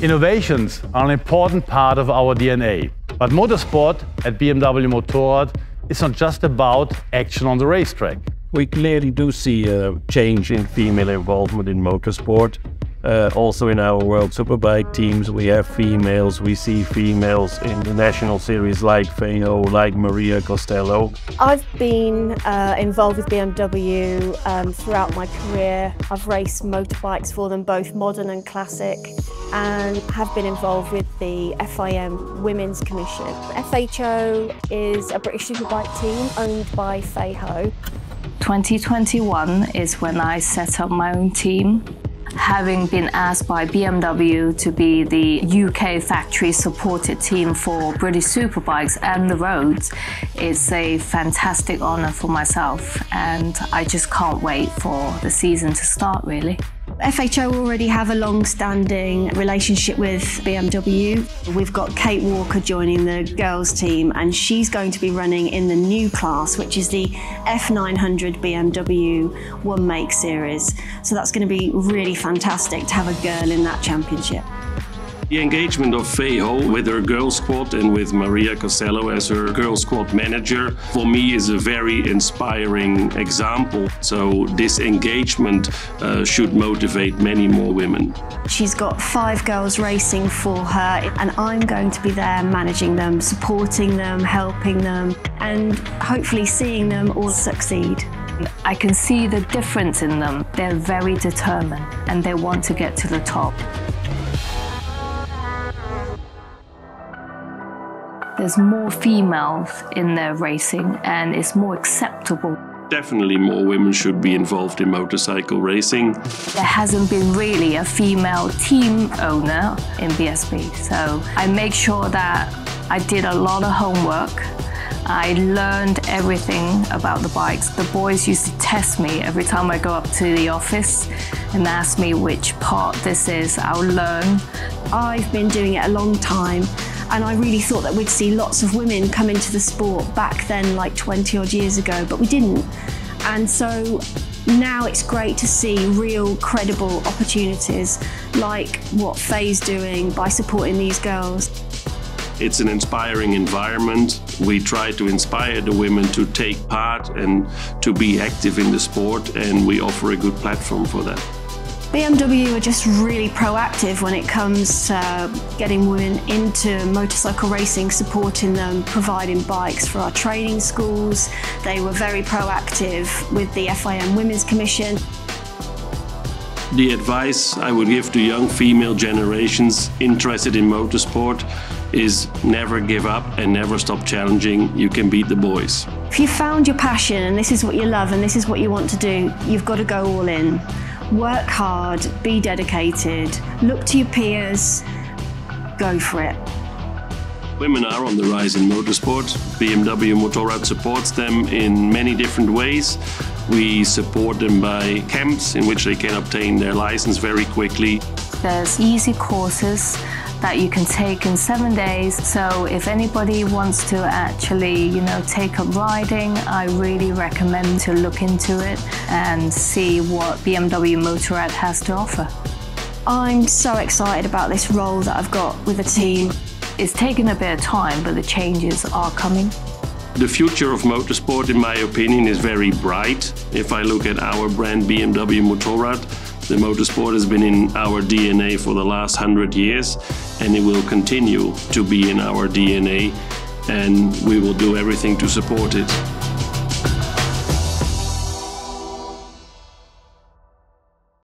Innovations are an important part of our DNA. But motorsport at BMW Motorrad is not just about action on the racetrack. We clearly do see a change in female involvement in motorsport. Uh, also in our World Superbike teams, we have females. We see females in the national series like Faye like Maria Costello. I've been uh, involved with BMW um, throughout my career. I've raced motorbikes for them, both modern and classic, and have been involved with the FIM Women's Commission. FHO is a British superbike team owned by Faye Ho. 2021 is when I set up my own team having been asked by BMW to be the UK factory supported team for British Superbikes and the roads, it's a fantastic honour for myself and I just can't wait for the season to start really. FHO already have a long-standing relationship with BMW. We've got Kate Walker joining the girls team and she's going to be running in the new class, which is the F900 BMW One Make series. So that's going to be really fantastic to have a girl in that championship. The engagement of Faye Ho with her girl squad and with Maria Costello as her girl squad manager for me is a very inspiring example. So this engagement uh, should motivate many more women. She's got five girls racing for her and I'm going to be there managing them, supporting them, helping them and hopefully seeing them all succeed. I can see the difference in them. They're very determined and they want to get to the top. There's more females in their racing and it's more acceptable. Definitely more women should be involved in motorcycle racing. There hasn't been really a female team owner in BSB, so I make sure that I did a lot of homework. I learned everything about the bikes. The boys used to test me every time I go up to the office and ask me which part this is. I'll learn. I've been doing it a long time and I really thought that we'd see lots of women come into the sport back then, like 20 odd years ago, but we didn't. And so now it's great to see real credible opportunities like what Faye's doing by supporting these girls. It's an inspiring environment. We try to inspire the women to take part and to be active in the sport, and we offer a good platform for that. BMW are just really proactive when it comes to getting women into motorcycle racing, supporting them, providing bikes for our training schools. They were very proactive with the FIM Women's Commission. The advice I would give to young female generations interested in motorsport is never give up and never stop challenging. You can beat the boys. If you found your passion and this is what you love and this is what you want to do, you've got to go all in work hard, be dedicated, look to your peers, go for it. Women are on the rise in motorsport. BMW Motorrad supports them in many different ways. We support them by camps in which they can obtain their license very quickly. There's easy courses that you can take in seven days. So if anybody wants to actually, you know, take up riding, I really recommend to look into it and see what BMW Motorrad has to offer. I'm so excited about this role that I've got with the team. It's taken a bit of time, but the changes are coming. The future of motorsport, in my opinion, is very bright. If I look at our brand BMW Motorrad, the motorsport has been in our DNA for the last hundred years and it will continue to be in our DNA and we will do everything to support it.